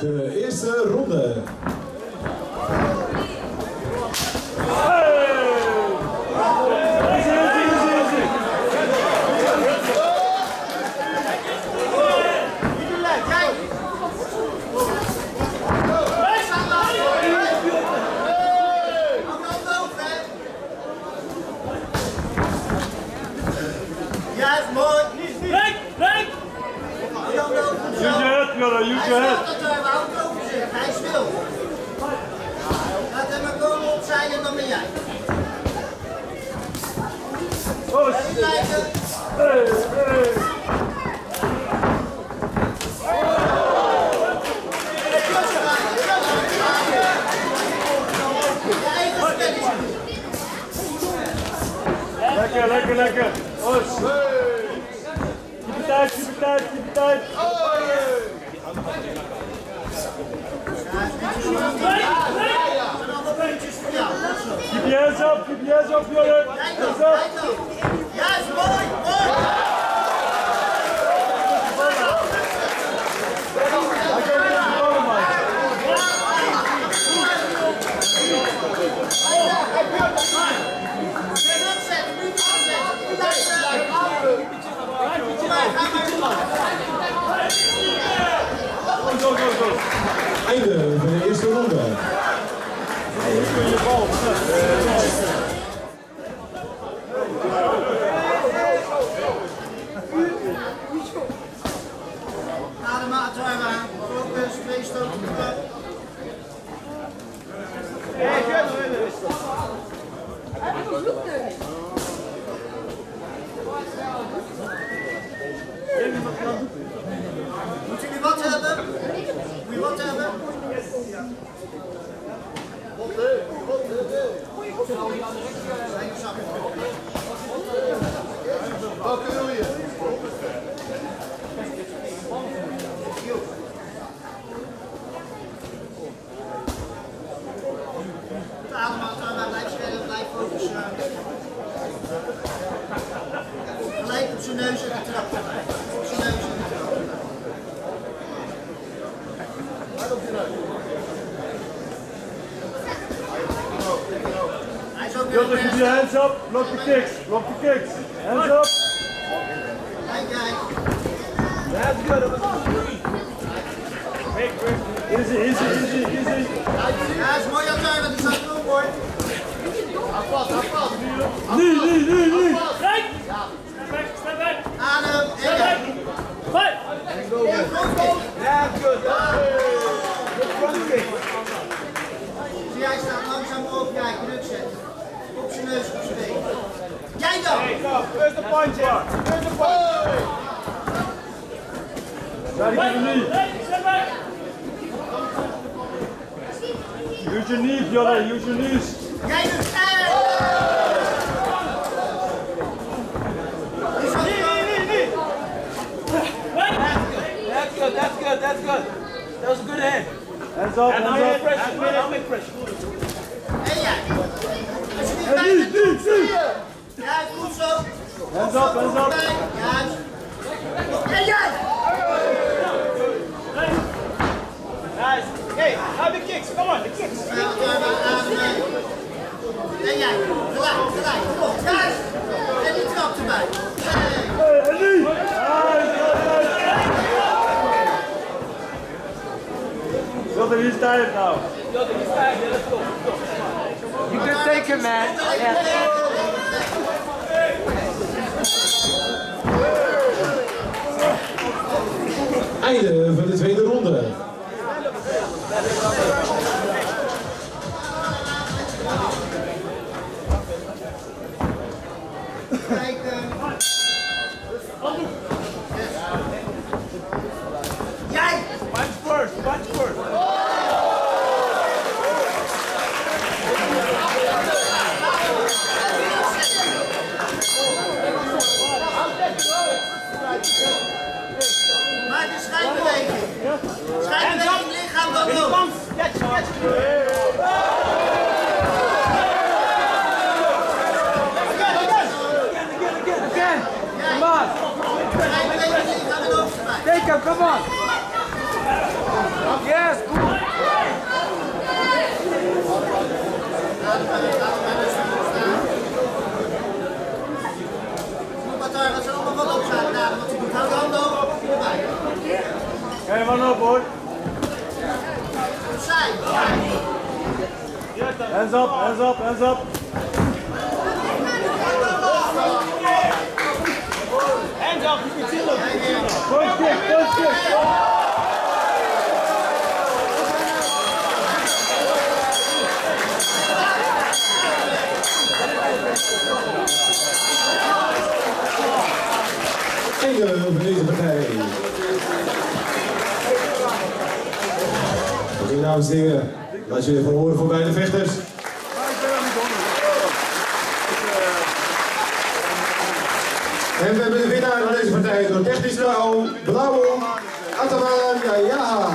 De eerste ronde. Jelle, use your head. er, we houden het over zich. Hij is stil. Laat hem maar komen opzij en dan ben jij. Oh, Even kijken. hey, hey. Lekker, lekker, lekker. Os. Keep it tight, keep it tight, keep it tight. En dan de puntjes voor jou. Dat is zo. Keep your hands up, keep your hands up, Jelle. Kijk dan, Hands up. kijk dan. Juist, mooi, mooi. Hij kan niet de ballen maken. Geen opzetten, niet opzetten. Blijf eruit. Kom maar, ga maar. Go, go, go, go. Einde van de eerste ronde. giúp người Jelle, keep your hands up. Block the kicks, block the kicks. Hands up. Kijk, kijk. Easy, easy, easy, easy. Ja, is mooi aan want die staat erop hoor. Nee, nee, nee, nee. Break! Step back, step back! Adem en Step back! kijk. Fight! Zie hij Op zijn neus, op zijn been. Jij dan! Where's the punch? Where's the punch? Daddy, give your knee. Break, step back! Use your knees, Jelle, use your knees. Jij dus! Hey! Is dat That's good, that's good, that's good. That was a good hand. Hands up, And I'll hands make up. Hands up, hands up. En jij! Nice. Hey, have the kicks. Come on, the kicks. Ademen. En jij? Gelijk, gelijk. Kom op, juist. En die trap erbij. Hey. Hey, knee. Nice, nice, nice. Jelle, he's tired now. You can take him, man. Einde van de tweede ronde. no. Catch, catch. Take him, come on. Yes, good. Kijk maar op hoor. Hands up, hands up, hands up. Hands up, you can. Push kick, push kick. Dames en heren, je weer van horen voor beide vechters? En we hebben de winnaar van deze partij door technisch Blauw, Blauw ja, ja.